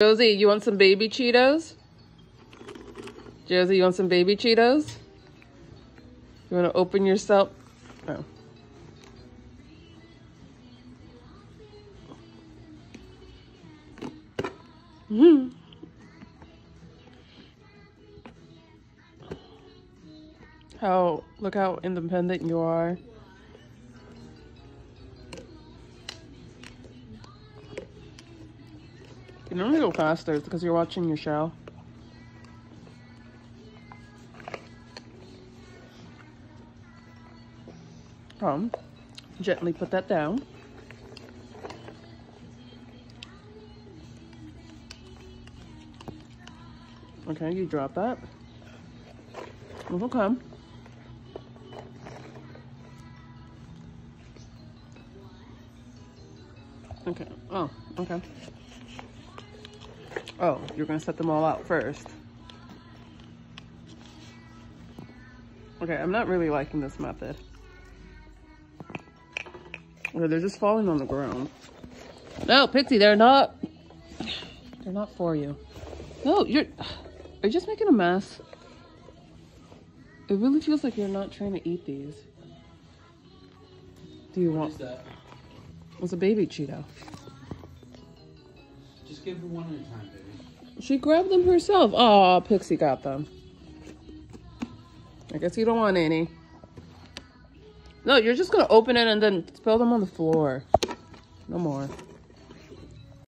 Josie, you want some baby Cheetos? Josie, you want some baby Cheetos? You want to open yourself? Oh. Hmm. How, look how independent you are. You normally go faster because you're watching your show. Come, gently put that down. Okay, you drop that. Okay. Okay. Oh, okay. Oh, you're gonna set them all out first. Okay, I'm not really liking this method. Okay, they're just falling on the ground. No, Pixie, they're not. They're not for you. No, you're. Are you just making a mess? It really feels like you're not trying to eat these. Do you want? that? It's a baby Cheeto. Just give her one at a time, baby. She grabbed them herself. Oh, Pixie got them. I guess you don't want any. No, you're just gonna open it and then spill them on the floor. No more.